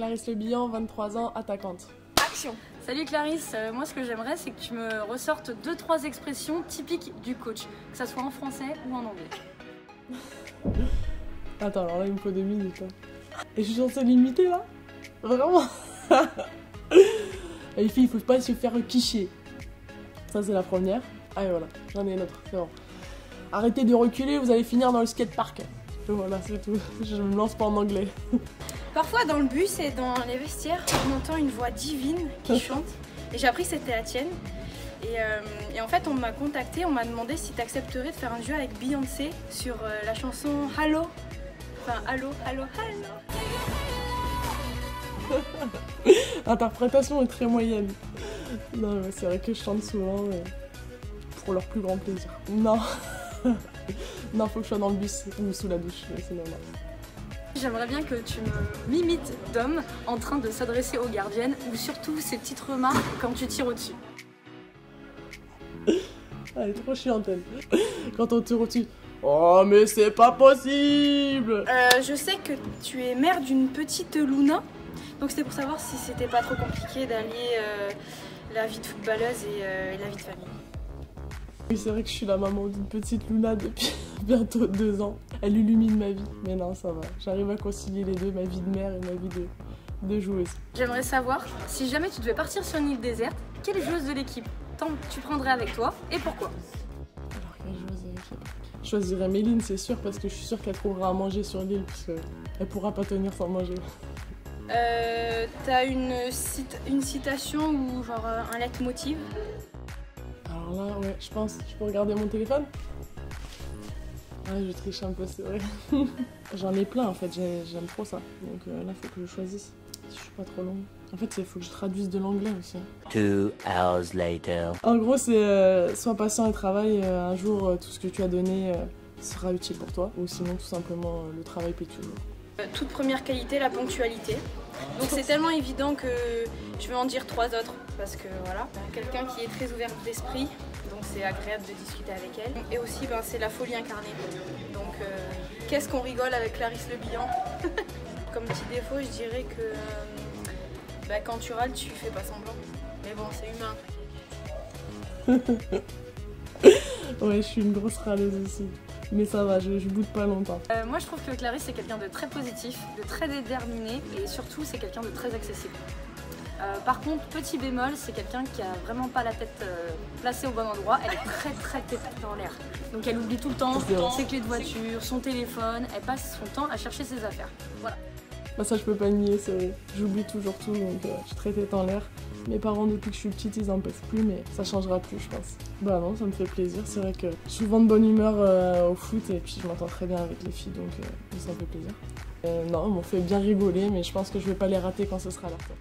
Clarisse Le Bihan, 23 ans, attaquante. Action Salut Clarisse, euh, moi ce que j'aimerais c'est que tu me ressortes deux trois expressions typiques du coach, que ça soit en français ou en anglais. Attends, alors là il me faut deux minutes. hein. Et je suis censée limiter là? Vraiment? Et les filles, il faut pas se faire quicher. Ça c'est la première. Ah et voilà, j'en ai une autre, c'est bon. Arrêtez de reculer, vous allez finir dans le skatepark. Et Voilà, c'est tout. Je me lance pas en anglais. Parfois dans le bus et dans les vestiaires, on entend une voix divine qui chante. Et j'ai appris que c'était la tienne. Et, euh, et en fait, on m'a contacté, on m'a demandé si tu accepterais de faire un duo avec Beyoncé sur euh, la chanson Hello. Enfin, Hello, Hello, Hello. L'interprétation est très moyenne. Non, mais c'est vrai que je chante souvent mais pour leur plus grand plaisir. Non Non, faut que je sois dans le bus ou sous la douche, mais c'est normal. J'aimerais bien que tu me mimites d'homme en train de s'adresser aux gardiennes ou surtout ces petites remarques quand tu tires au-dessus. Elle est trop chiante, elle. Quand on te retire. Oh, mais c'est pas possible Euh, je sais que tu es mère d'une petite Luna. Donc c'était pour savoir si c'était pas trop compliqué d'allier euh, la vie de footballeuse et, euh, et la vie de famille. Oui, c'est vrai que je suis la maman d'une petite Luna depuis bientôt deux ans. Elle illumine ma vie. Mais non, ça va. J'arrive à concilier les deux, ma vie de mère et ma vie de, de joueuse. J'aimerais savoir, si jamais tu devais partir sur une île déserte, quelle joueuse de l'équipe tu prendrais avec toi et pourquoi? Alors, quelle joueuse avec elle Je choisirais Méline, c'est sûr, parce que je suis sûre qu'elle trouvera à manger sur l'île, parce qu'elle pourra pas tenir sans manger. Euh, T'as une, cita- une citation ou genre euh, un leitmotiv? Alors là, ouais, je pense, je peux regarder mon téléphone Ouais, je triche un peu, c'est vrai. J'en ai plein en fait, j'ai- j'aime trop ça. Donc euh, là, faut que je choisisse. Si je suis pas trop longue. En fait, il faut que je traduise de l'anglais aussi. Two hours later. En gros, c'est euh, sois patient et travaille. euh, un jour, euh, tout ce que tu as donné euh, sera utile pour toi. Ou sinon, tout simplement, le travail toujours. Euh, Toute première qualité, la ponctualité. Donc c'est tellement évident que je vais en dire trois autres parce que voilà, quelqu'un qui est très ouvert d'esprit, donc c'est agréable de discuter avec elle. Et aussi ben, c'est la folie incarnée. Donc euh, qu'est-ce qu'on rigole avec Clarisse Le Bihan? Comme petit défaut, je dirais que euh, ben, quand tu râles, tu fais pas semblant. Mais bon, c'est humain. Ouais, je suis une grosse râleuse aussi. Mais ça va, je, je boude pas longtemps. Euh, Moi je trouve que Clarisse c'est quelqu'un de très positif, de très déterminé et surtout c'est quelqu'un de très accessible. Euh, par contre, petit bémol, c'est quelqu'un qui a vraiment pas la tête euh, placée au bon endroit. Elle est très très tête dans l'air. Donc elle oublie tout le temps ses clés de voiture, son téléphone. Elle passe son temps à chercher ses affaires. Voilà. Bah, ça, je peux pas nier, c'est vrai. J'oublie toujours tout, donc euh, je suis très tête en l'air. Mes parents, depuis que je suis petite, ils en peuvent plus, mais ça changera plus, je pense. Bah non, ça me fait plaisir. C'est vrai que je suis souvent de bonne humeur euh, au foot et puis je m'entends très bien avec les filles, donc euh, ça me fait plaisir. Non, ils m'ont fait bien rigoler, mais je pense que je vais pas les rater quand ce sera leur tour.